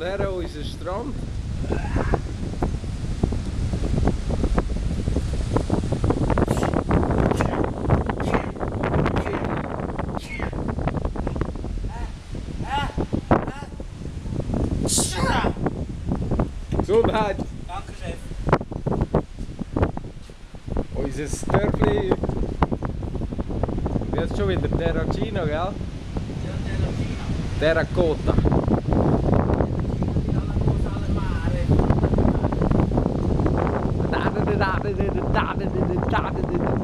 Janeiro is een strand. Gezondheid! Dank u Onze oh, Sterfli wird schon wieder Terracino, gell? Ja, Terracino. Terracotta. 大的这个大的这个